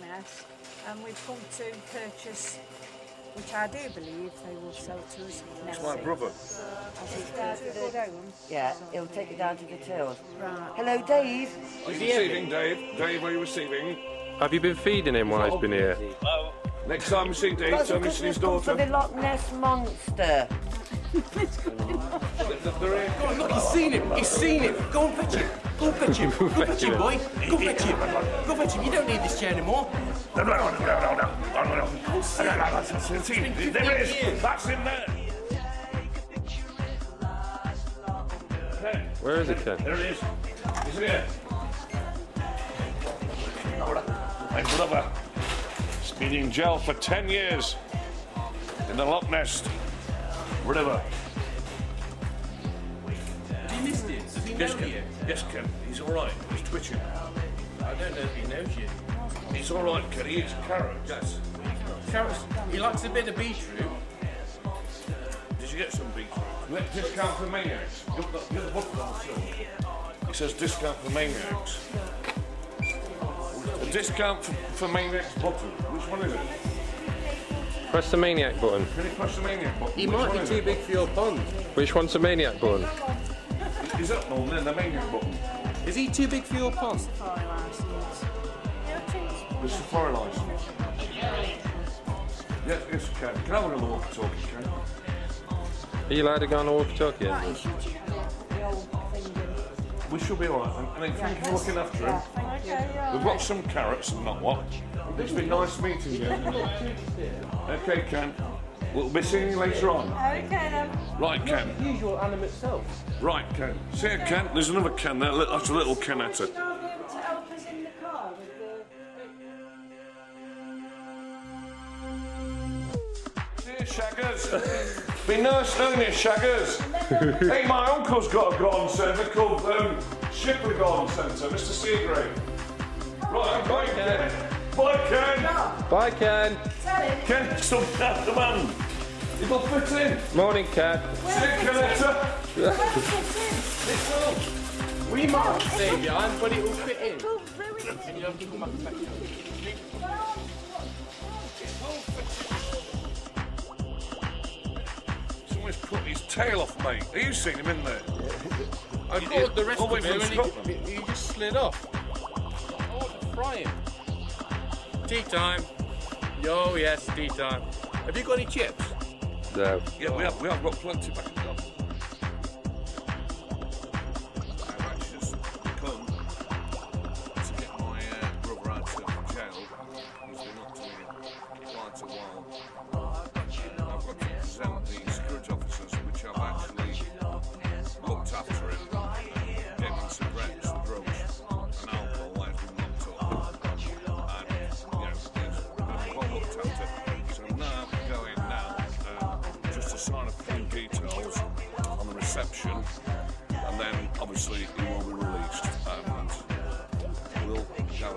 Loch Ness, and we've come to purchase, which I do believe they will sell to us. It's my brother. As he's down to a. Yeah, he'll take it down to the tills. Right. Hello, Dave. Are you receiving, Dave? Dave, are you receiving? Have you been feeding him while he's been here? Next time you see Dave, That's tell me because his we've for daughter. the Loch Ness monster. They're here. Oh, look, he's seen him. He's seen him. Go and fetch him. Go and fetch him. Go fetch him, boy. Go fetch him. Go fetch him. You don't need this chair anymore. No, no, no, no, no, no, no, no. See, There it is. That's in there. Okay, Where is it, Ken? there it is. Is it here? My brother. He's been in jail for 10 years in the Loch Ness River. Have you missed him? Does he know Yes, Ken. you? Yes, Ken. He's all right. He's twitching. I don't know if he knows you. He's all right, Ken. He eats carrots. Yes. Carrots. He likes a bit of beetroot. Did you get some beetroot? Let discount for maniacs. You've got, you've got on the film. It says discount for maniacs. A discount for, for maniacs bottle. Which one is it? Press the maniac button. Can you press the maniac button? He Which might be too it? big for your pond. Which one's the maniac button? Is that one then, the maniac button? Is he too big for your pond? Safari license. The safari license. Yes, yes, Ken. Can I have another walkie talkie, Ken? Are you allowed to go on the walkie-talkie? Right, you should check the, the old thing. We should be alright. And, and thank you for looking after him. Okay, yeah. We've got some carrots and not what. It's been nice meeting you. okay, Ken. We'll be seeing you later on. Okay then. Right, Ken. Usual animate self. Right, Ken. See you, Ken. There's another Ken there. That's a little Kenetta. Would you not be able to help us in the car with the... Cheers, Shaggers. Be nice knowing you, Shaggers. hey, my uncle's got a garden centre called um, Shipley Garden Centre, Mr. Seagrave. Right, bye, Ken. Bye, Ken. Bye, Ken. Ken, some cat the man. It'll fit in. Morning, Ken. See you, Kenetta. We might stay behind, but it will fit in. It'll ruin it. And you have to come back and fetch him. Someone's cut his tail off, mate. Have you seen him in there? I You- caught the rest of him and he, he just slid off. Oh, I want to fry him. Tea time. Yo, yes, tea time. Have you got any chips? No. Yeah, we have, we have got plenty back obviously will be released, and we'll go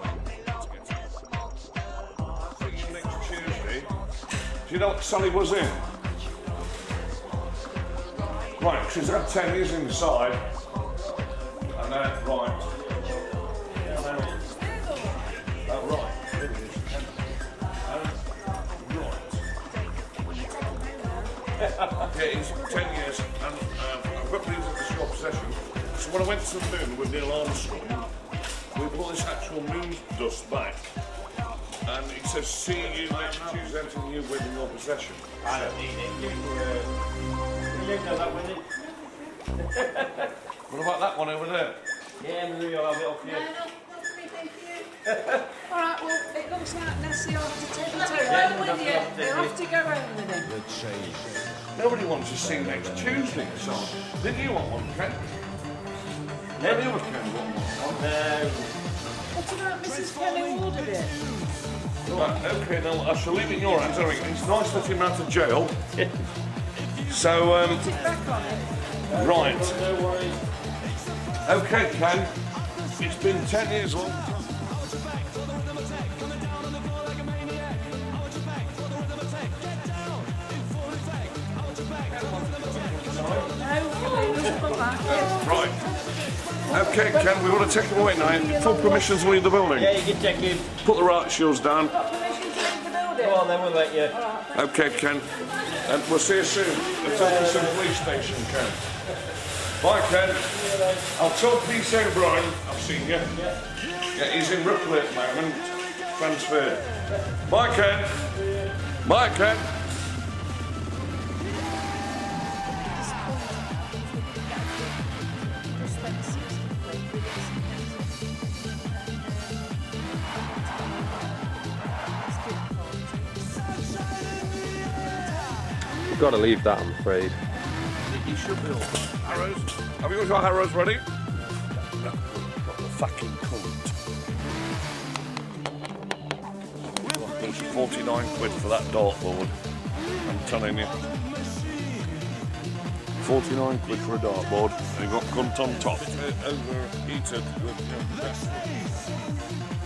next Tuesday. Do you know what Sally was in? Right, she's had 10 years inside, and then, right. Oh, right. Right. Yeah, he's 10 years, when I went to the moon with Neil Armstrong, we brought this actual moon dust back, and it says, see you next Tuesday, anything you within your possession. I don't need it. You, uh, you don't know that, will you? What about that one over there? Yeah, Marie, I'll have it off you. No, not, not for me, thank you. All right, well, it looks like Nessie will have to take you home with you. You'll have to go home with him. Nobody wants to see next Tuesday, so didn't you want one, Ken? Yeah, the other Ken. No. What about Mrs. Kelly ordered it? Right, okay, now I shall leave it in your hands. Eric. It's nice to let him out of jail. so, um, Back on it. right. No. Okay, Ken. It's been 10 years long. No, we'll come back. Right. Okay, Ken, we want to take him away now. Full permission to leave the building. Yeah, you can take him. Put the right shoes down. Got permission leave the building? Go on, then we'll let you. Okay, Ken. And we'll see you soon at Ilkeston Police Station, Ken. Bye, Ken. I'll tell Peace O'Brien I've seen you. Yeah, he's in Ripley at the moment. Transferred. Bye, Ken. Bye, Ken. We've got to leave that, I'm afraid. He should be all. Harrows. Have you got your Harrows ready? No. Got the fucking cunt. There's 49 quid for that dartboard. I'm telling you. 49 quid for a dartboard. And you've got cunt on top. Overheated.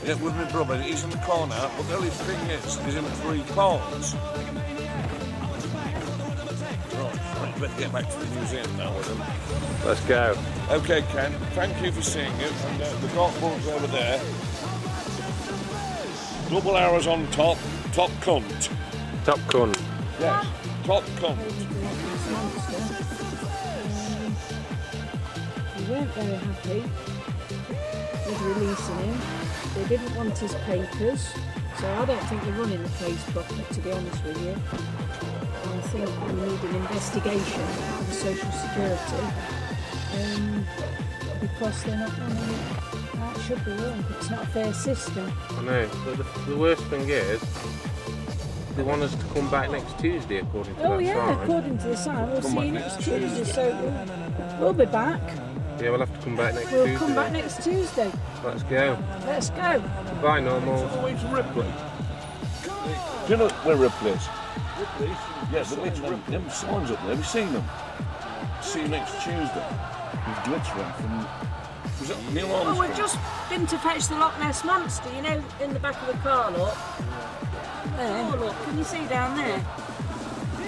Yeah, with my brother. He's in the corner, but the only thing is, he's in three parts. Better get back to the museum now with him. Let's go. Okay, Ken, thank you for seeing it. And uh, the dartboard's over there. Double arrows on top, top cunt. Top gun. Yes, top cunt. They weren't very happy with releasing him. They didn't want his papers, so I don't think they're running the case properly, to be honest with you. I think we need an investigation of the Social Security um, because they're not running it. That should be wrong. It's not a fair system. I know. But the, the worst thing is, they want us to come back next Tuesday, according to Oh that yeah, sign. according to the sign, we'll see you next Tuesday, so we'll, we'll be back. Yeah, we'll have to come back next Tuesday. We'll come back then. next Tuesday. Let's go. Let's go. Bye, normals. the way to Ripley. Do you know where Ripley is? Ripley? Yeah, but wait, them, them signs up there, have you seen them? See you next Tuesday. With glittering from. Was that Neil Well, we've just been to fetch the Loch Ness Monster, you know, in the back of the car, look. There. Oh, look, can you see down there?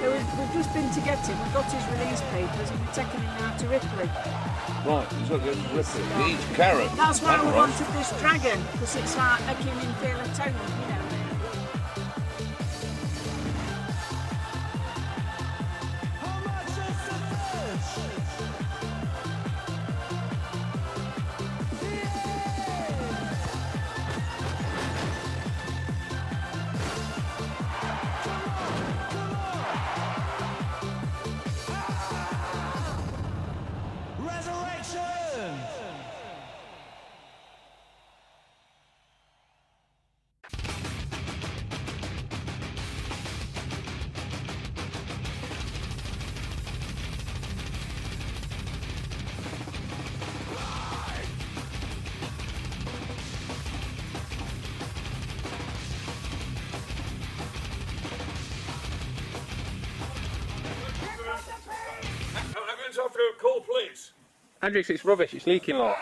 So we've, we've just been to get him, we've got his release papers and we're taking him now to Ripley. Right, he's got to go to Ripley. He eats carrot. That's why we and wanted this dragon, because it's like making him feel at home, you know. Hendrix, it's rubbish. It's leaking lot.